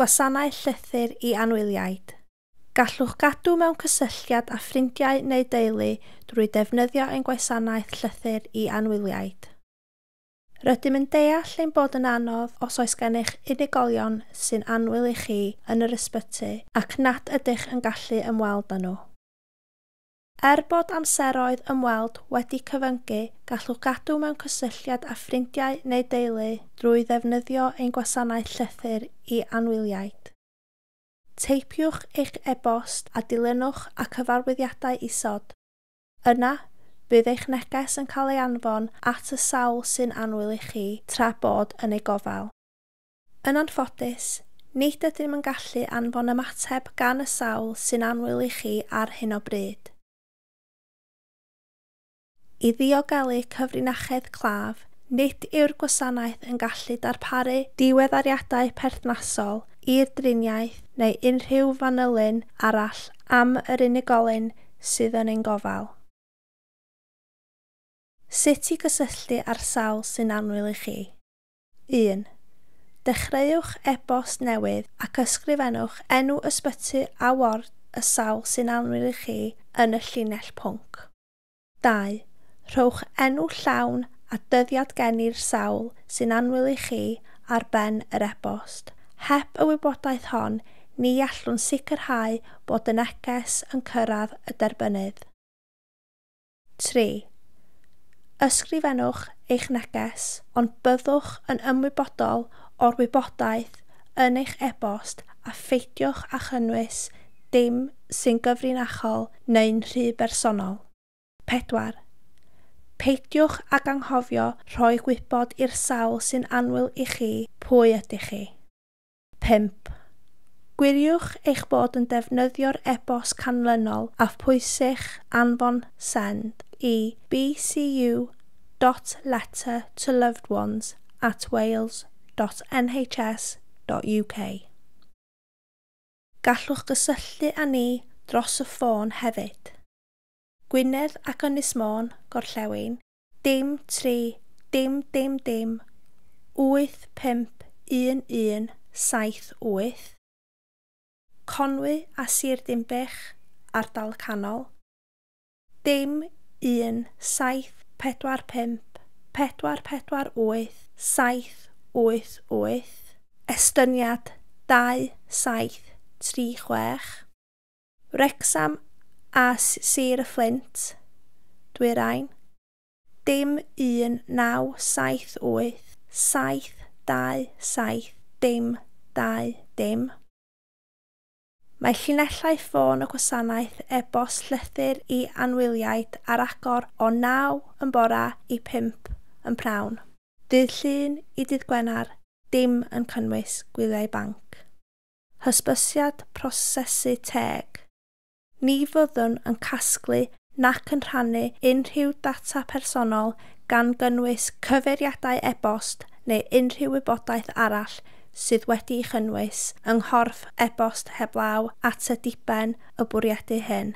gwasanaeth llythyr i anwyliaid. Gallwch gadw mewn cysylltiad â ffrindiau neu deulu drwy defnyddio ein gwasanaeth llythyr i anwyliaid. Rydym yn deall ein bod yn anodd os oes gennych unigolion sy'n anwyl i chi yn yr ysbyty ac nad ydych yn gallu ymweld â nhw. Er bod amseroedd ymweld wedi cyfyngu, gallwch gadw mewn cysylltiad â ffrindiau neu deulu drwy ddefnyddio ein gwasanaeth llythyr i anwyliaid. Teipiwch eich e-bost a dilynwch a cyfarwyddiadau isod. Yna, bydd eich neges yn cael ei anfon at y sawl sy'n anwyl i chi tra bod yn ei gofal. Yn anffodus, nid ydym yn gallu anfon ymateb gan y sawl sy'n anwyl i chi ar hyn o bryd i ddiogelu cyfrinachedd claf, nid yw'r gwasanaeth yn gallu darparu diweddariadau perthnasol i'r driniaeth neu unrhyw fanylun arall am yr unigolyn sydd yn ein gofal. Sut i gysylltu ar sawl sy'n anwyl i chi? 1. Dechreuwch e-bost newydd ac ysgrifennwch enw ysbyty a ward y sawl sy'n anwyl i chi yn y llinell pwnc. 2. Rhowch enw llawn a dyddiad geni'r sawl sy'n anwyl i chi ar ben yr e-bost. Hep y wybodaeth hon, ni allwn sicrhau bod y neges yn cyrraedd y derbynydd. 3. Ysgrifennwch eich neges, ond byddwch yn ymwybodol o'r wybodaeth yn eich e-bost a pheidiwch a chynnwys dim sy'n gyfrinachol neu'n rhy bersonol. 4. Peidiwch ag anghofio rhoi gwybod i'r sawl sy'n anwyl i chi pwy ydych chi. 5. Gwiriwch eich bod yn defnyddio'r e-bost canlynol a pwysych anfon send i bcu.lettertolovedones at wales.nhs.uk. Gallwch gysylltu â ni dros y ffôn hefyd. Gwynedd ac Ynys Môn, Gorllewin, dim 3, dim dim dim, 8 pimp 1 1 7 8. Conwy a Sir Dimbych, ardal canol. Dim 1 7 4 pimp 4 4 8 7 8 8. Estyniad 2 7 3 6. Rexam a Sir y Flint, Dwy'r Ain. Dim 1 9 7 8 7 2 7 dim dau dim. Mae llinellau ffôn y gwasanaeth e-bost llythyr i anwyliaid ar agor o 9 yn bora i 5 yn prawn. Dydd llun i dydd gwenar, dim yn cynnwys gwyliau banc. Hysbysiad prosesu teg ni fyddwn yn casglu nac yn rhannu unrhyw data personol gan gynnwys cyfeiriadau e-bost neu unrhyw wybodaeth arall sydd wedi'i chynnwys yng nghorff e-bost heblaw at y diben y bwriadu hyn.